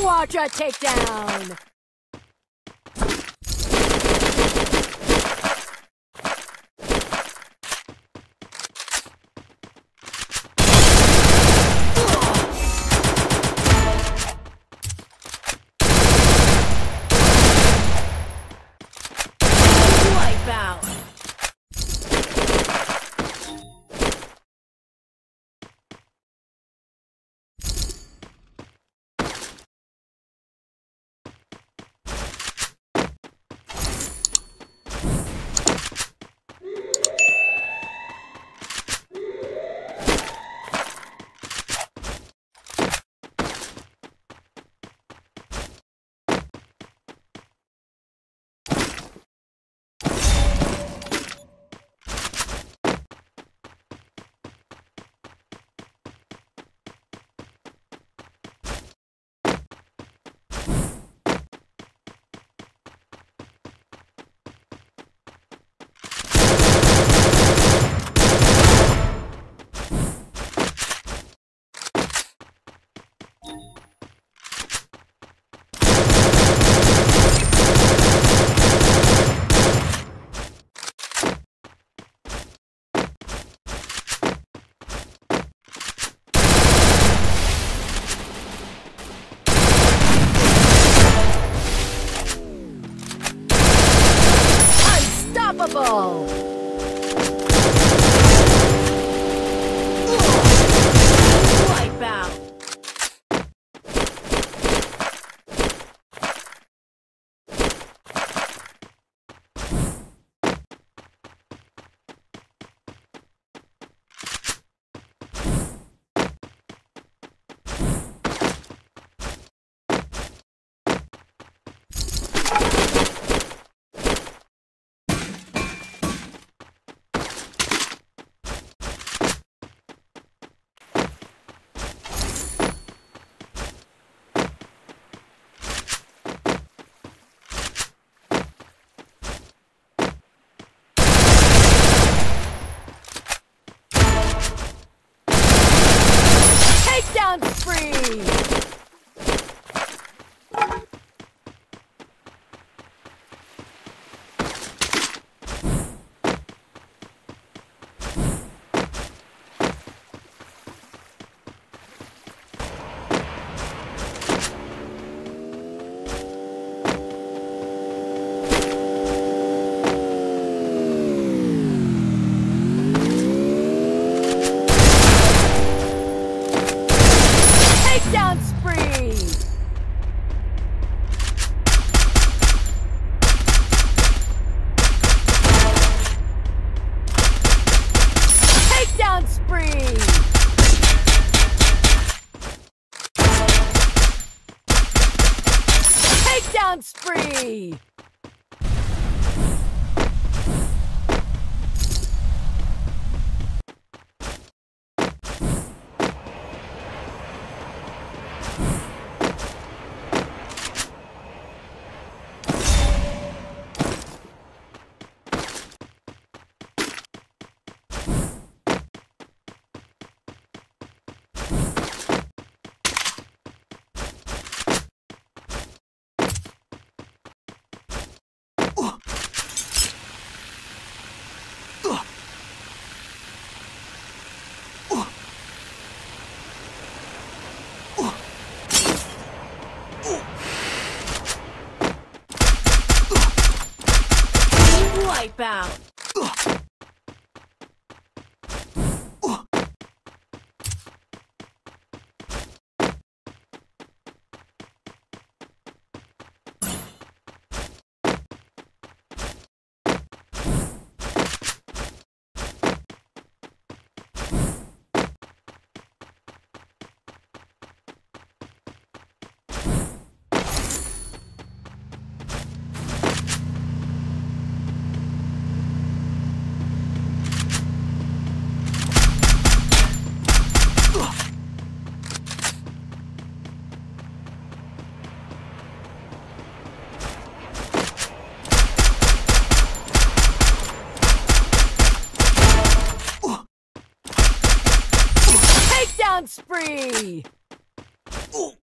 Quadra takedown. Unstoppable! Wipeout! Takedown spree! Takedown spree! Takedown spree! Takedown spree! Lightbound. Spree! Ooh.